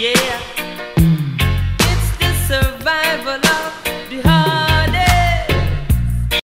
yeah. It's the survival.